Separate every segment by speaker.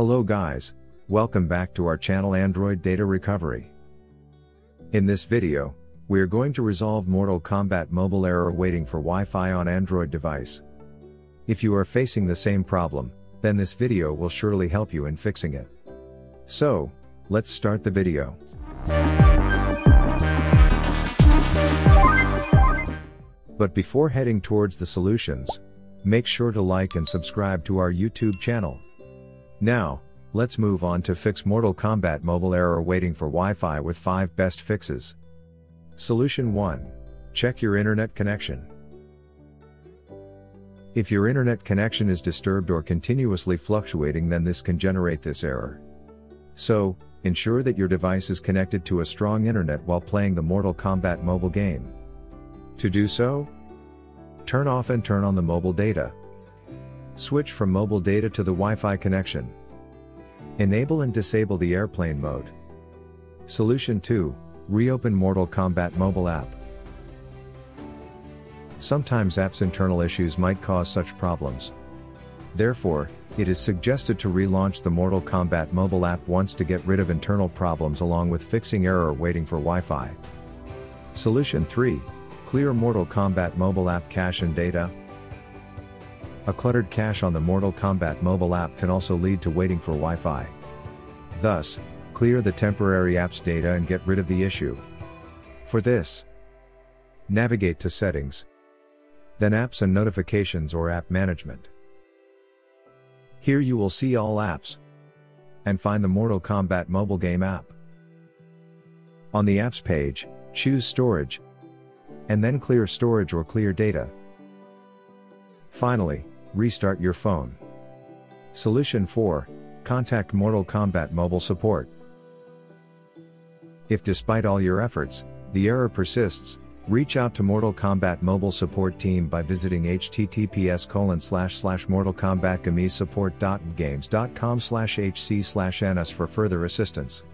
Speaker 1: Hello guys, welcome back to our channel Android Data Recovery. In this video, we are going to resolve Mortal Kombat mobile error waiting for Wi-Fi on Android device. If you are facing the same problem, then this video will surely help you in fixing it. So, let's start the video. But before heading towards the solutions, make sure to like and subscribe to our YouTube channel. Now, let's move on to fix Mortal Kombat mobile error waiting for Wi-Fi with 5 best fixes. Solution 1. Check your internet connection. If your internet connection is disturbed or continuously fluctuating then this can generate this error. So, ensure that your device is connected to a strong internet while playing the Mortal Kombat mobile game. To do so, turn off and turn on the mobile data. Switch from mobile data to the Wi-Fi connection. Enable and disable the airplane mode. Solution 2, reopen Mortal Kombat mobile app. Sometimes app's internal issues might cause such problems. Therefore, it is suggested to relaunch the Mortal Kombat mobile app once to get rid of internal problems along with fixing error waiting for Wi-Fi. Solution 3, Clear Mortal Kombat mobile app cache and data. A cluttered cache on the Mortal Kombat mobile app can also lead to waiting for Wi-Fi. Thus, clear the temporary app's data and get rid of the issue. For this, navigate to Settings, then Apps and Notifications or App Management. Here you will see all apps and find the Mortal Kombat mobile game app. On the apps page, choose Storage, and then clear storage or clear data. Finally, restart your phone. Solution 4 Contact Mortal Kombat Mobile Support. If despite all your efforts, the error persists, reach out to Mortal Kombat Mobile Support Team by visiting https colon slash slash slash hc slash ns for further assistance.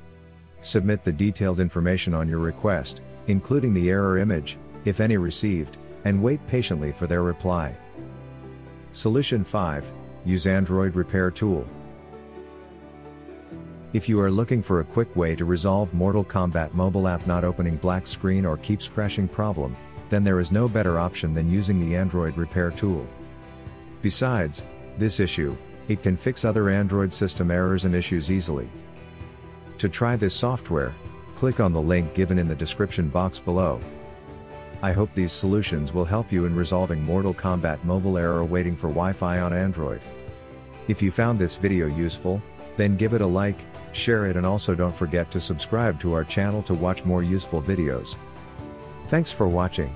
Speaker 1: Submit the detailed information on your request, including the error image, if any received, and wait patiently for their reply. Solution 5 Use Android Repair Tool. If you are looking for a quick way to resolve Mortal Kombat mobile app not opening black screen or keeps crashing problem, then there is no better option than using the Android Repair Tool. Besides, this issue, it can fix other Android system errors and issues easily. To try this software, click on the link given in the description box below. I hope these solutions will help you in resolving Mortal Kombat mobile error waiting for Wi-Fi on Android. If you found this video useful, then give it a like, share it and also don't forget to subscribe to our channel to watch more useful videos. Thanks for watching.